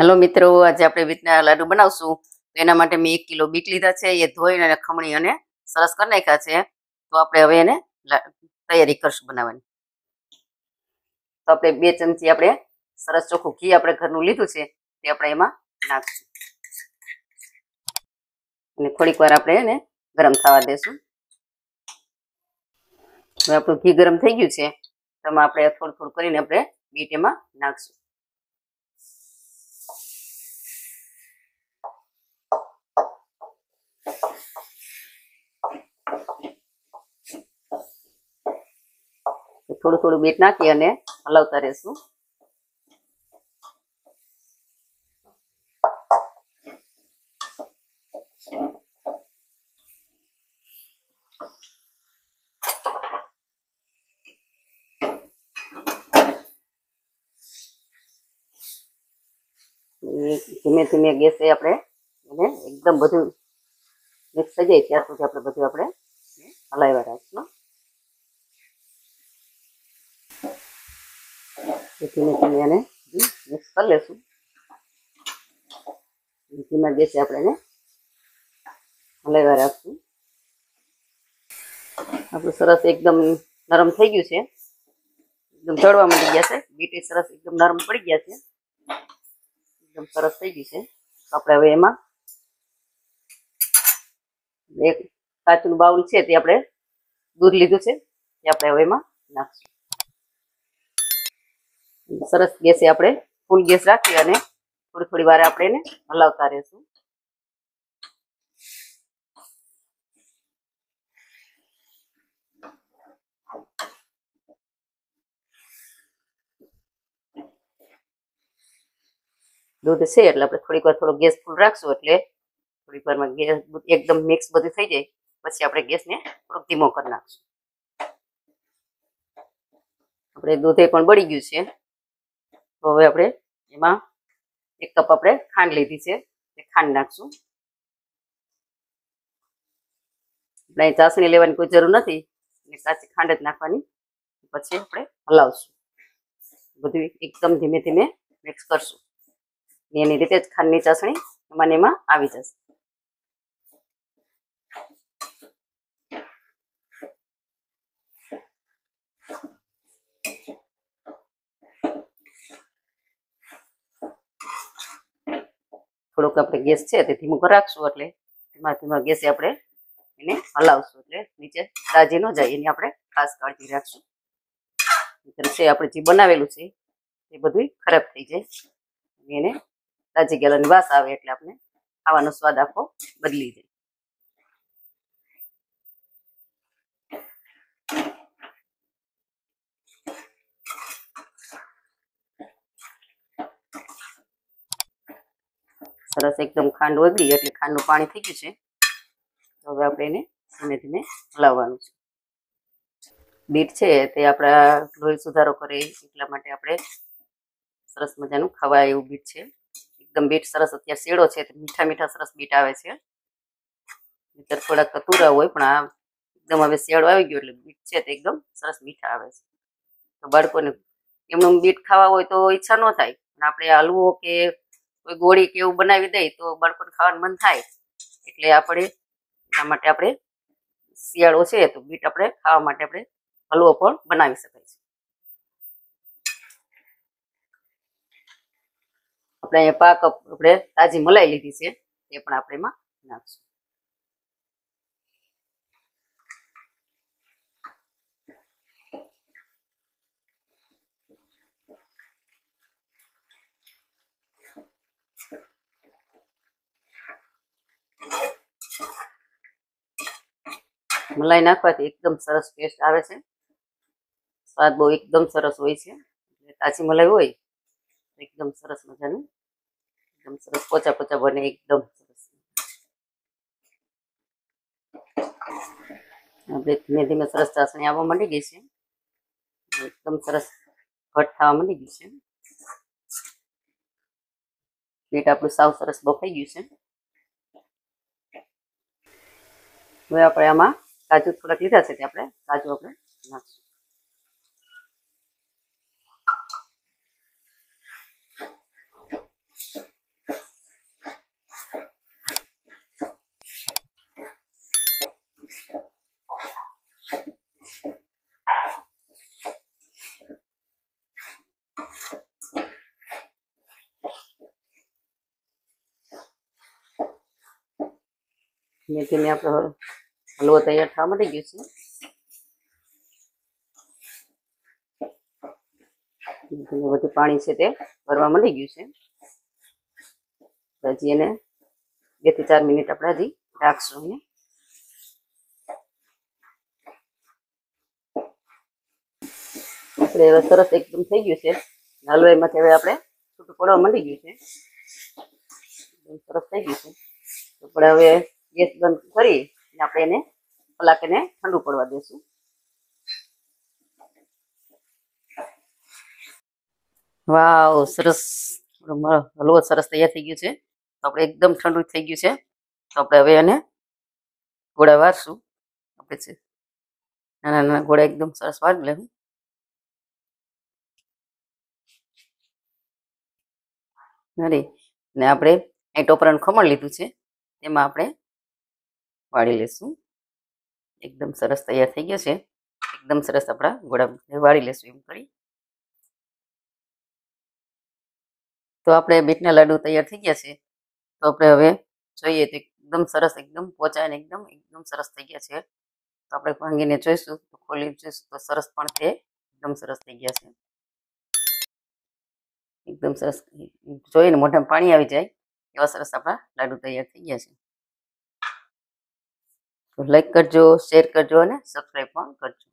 Hello મિત્રો, આજે આપણે બીટના લાડુ બનાવશું. તો એના માટે મેં એક કિલો બીટ લીધા છે, એ ધોઈને અને ખમણી અને સરસ કરી નાખ્યા છે. તો આપણે હવે એને તૈયારી કરશું બનાવવાની. તો આપણે બે ચમચી આપણે સરસ ચોખ્ખું ઘી આપણે ઘરનું લીધું છે, તે આપણે એમાં નાખશું. અને થોડીક વાર આપણે એને ગરમ થવા દેશું. હવે આપણું ઘી ગરમ થઈ ગયું છે તો આપણે થોડું થોડું કરીને આપણે બીટ એમાં નાખશું. થોડું થોડું બીટ નાખી અને હલાવતા રહેશું. ધીમે ધીમે ગેસે આપણે એને એકદમ બધું મિક્સ થઈ જાય ત્યાં સુધી આપણે બધું આપણે હલાવ્યા રાખશું. એને મિક્સ કરી લેશું. ધીમા ગેસે આપણે એને હલાવ્યા રાખશું. આપણું સરસ એકદમ નરમ થઈ ગયું છે. એકદમ ચડવા મળી ગયા છે. બીટી સરસ એકદમ નરમ પડી ગયા છે. એકદમ સરસ થઈ ગયું છે. આપણે હવે એમાં એક કાચનું બાઉલ છે તે આપણે દૂધ લીધું છે. તે આપણે હવે એમાં નાખશું. સરસ ગેસે આપણે ફૂલ ગેસ રાખી અને થોડી થોડી વાર આપણે એને હલાવતા રહેશું. દૂધ છે એટલે આપણે થોડીક વાર થોડો ગેસ ફૂલ રાખશું એટલે થોડીક વારમાં ગેસ એકદમ મિક્સ બધું થઈ જાય. પછી આપણે ગેસને થોડોક ધીમો કરી નાખશું. આપણે દૂધે પણ બળી ગયું છે. તો હવે આપણે એમાં એક કપ આપણે ખાંડ લીધી છે. એ ખાંડ નાખશું. આપણે ચાસણી લેવાની કોઈ જરૂર નથી. અને કાચી ખાંડ જ નાખવાની. પછી આપણે હલાવશું. બધું એકદમ ધીમે ધીમે મિક્સ કરશું. એની રીતે જ ખાંડની ચાસણી એમાં એમાં આવી જશે. થોડોક આપણે ગેસ છે તે ધીમું રાખશું એટલે ધીમા ધીમા ગેસે આપણે એને હલાવશું એટલે નીચે દાજી ન જાય એની આપણે ખાસ કાળજી રાખશું. છે આપણે જે બનાવેલું છે એ બધું ખરાબ થઈ જાય. એને દાજી ગયેલાની વાસ આવે એટલે આપણે ખાવાનો સ્વાદ આખો બદલી જાય. સરસ એકદમ ખાંડ ઓગળી એટલે ખાંડનું પાણી થઈ ગયું છે. તો હવે આપણે એને ધીમે ધીમે હલાવવાનું છે. બીટ છે તે આપણા લોહી સુધારો કરે એટલા માટે આપણે સરસ મજાનું ખવાય એવું બીટ છે. એકદમ બીટ સરસ અત્યારે શેડો છે મીઠા મીઠા સરસ બીટ આવે છે. નહીંતર થોડાક કતુરા હોય પણ આ એકદમ હવે શેડો આવી ગયો એટલે બીટ છે તે એકદમ સરસ મીઠા આવે છે. તો બાળકોને એમનું બીટ ખાવા હોય તો ઈચ્છા ન થાય. પણ આપણે હલવો કે કોઈ ગોળી કે એવું બનાવી દઈ તો બાળકોને ખાવાનું મન થાય. એટલે આપણે એના માટે આપણે શિયાળો છે તો બીટ આપણે ખાવા માટે આપણે હલવો પણ બનાવી શકાય છે. આપણે અહીંયા પાક આપણે તાજી મલાઈ લીધી છે, એ પણ આપણે એમાં નાખશું. મલાઈ નાખવાથી એકદમ સરસ ટેસ્ટ આવે છે. સ્વાદ બહુ એકદમ સરસ હોય છે. તાજી મલાઈ હોય, એકદમ સરસ મજાનું, એકદમ સરસ પોચા પોચા બને, એકદમ સરસ. આપણે ધીમે ધીમે સરસ ચાસણી આવવા માંડી ગઈ છે. એકદમ સરસ ઘટ થવા માંડી ગયું છે. પ્લેટ આપણું સાવ સરસ બફાઈ ગયું છે. હવે આપણે આમાં કાજુ થોડાક લીધા છે તે આપણે. કાજુ આપણે નાખશું. ધીમે ધીમે આપણે હલવો તૈયાર થવા માટે ગયો છે. બધું પાણી છે તે ભરવા મળી ગયું છે. હજી એને બેથી ચાર મિનિટ આપણે હજી રાખશું અહીંયા. આપણે સરસ એકદમ થઈ ગયું છે. હલવાઈમાંથી હવે આપણે છૂટું પડવા મળી ગયું છે. સરસ થઈ ગયું છે. આપણે હવે ગેસ બંધ કરી અને આપણે એને કલાક એને ઠંડુ પડવા દેશું. વાવ, સરસ. હલવો સરસ તૈયાર થઈ ગયો છે. તો આપણે એકદમ ઠંડુ થઈ ગયું છે. તો આપણે હવે એને ગોળા વારશું. આપણે છે નાના નાના ગોળા એકદમ સરસ વાર લેવું અરે ને આપણે એ ટોપરાનું ખમણ લીધું છે. તેમાં આપણે વાળી લેશું. એકદમ સરસ તૈયાર થઈ ગયો છે. એકદમ સરસ આપણા ગોળા વાળી લેશું એમ કરી. તો આપણે બીટના લાડુ તૈયાર થઈ ગયા છે. તો આપણે હવે જોઈએ તો એકદમ સરસ, એકદમ પોચા અને એકદમ એકદમ સરસ થઈ ગયા છે. તો આપણે ભાંગીને જોઈશું, તો ખોલી જોઈશું, તો સરસ પણ તે એકદમ સરસ થઈ ગયા છે. એકદમ સરસ. જોઈને મોઢામાં પાણી આવી જાય, એવા સરસ આપણા લાડુ તૈયાર થઈ ગયા છે. તો લાઈક કરજો શેર કરજો અને સબસ્ક્રાઈબ પણ કરજો.